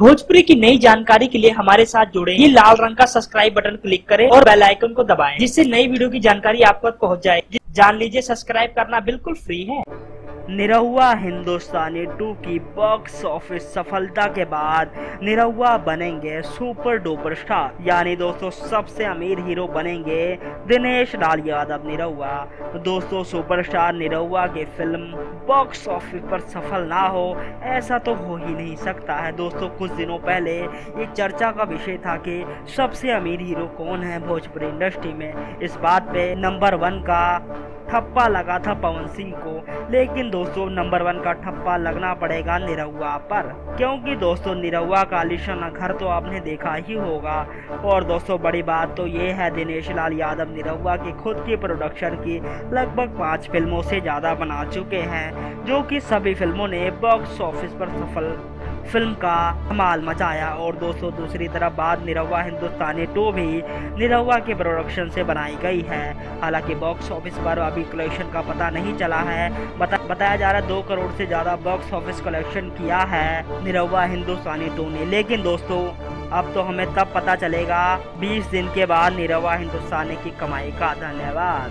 भोजपुरी की नई जानकारी के लिए हमारे साथ जुड़े। ये लाल रंग का सब्सक्राइब बटन क्लिक करें और बेल आइकन को दबाएँ, जिससे नई वीडियो की जानकारी आप तक पहुँच जाए। जान लीजिए सब्सक्राइब करना बिल्कुल फ्री है। निरहुआ हिंदुस्तानी टू की बॉक्स ऑफ़िस सफलता के बाद निरहुआ बनेंगे सुपर डुपर स्टार यानी दोस्तों, सबसे अमीर हीरो बनेंगे दिनेश लाल यादव निरहुआ। दोस्तों सुपरस्टार निरहुआ की फ़िल्म बॉक्स ऑफ़िस पर सफल ना हो, ऐसा तो हो ही नहीं सकता है। दोस्तों, कुछ दिनों पहले ये चर्चा का विषय था कि सबसे अमीर हीरो कौन है भोजपुरी इंडस्ट्री में। इस बात पे नंबर वन का ठप्पा लगा था पवन सिंह को। लेकिन दोस्तों, नंबर वन का ठप्पा लगना पड़ेगा निरहुआ पर। क्योंकि दोस्तों, निरहुआ का आलिशाना घर तो आपने देखा ही होगा। और दोस्तों, बड़ी बात तो ये है, दिनेश लाल यादव निरहुआ की खुद की प्रोडक्शन की लगभग पाँच फ़िल्मों से ज़्यादा बना चुके हैं, जो कि सभी फ़िल्मों ने बॉक्स ऑफ़िस पर सफल फ़िल्म का कमाल मचाया और दोस्तों दूसरी तरफ़ बाद निरहुआ हिंदुस्तानी टू भी निरहुआ के प्रोडक्शन से बनाई गई है। हालाँकि बॉक्स ऑफ़िस पर अभी कलेक्शन का पता नहीं चला है। बता, बताया जा रहा है दो करोड़ से ज़्यादा बॉक्स ऑफ़िस कलेक्शन किया है निरहुआ हिंदुस्तानी टू ने। लेकिन दोस्तों अब तो हमें तब पता चलेगा 20 दिन के बाद निरवा हिंदुस्तानी की कमाई का। धन्यवाद।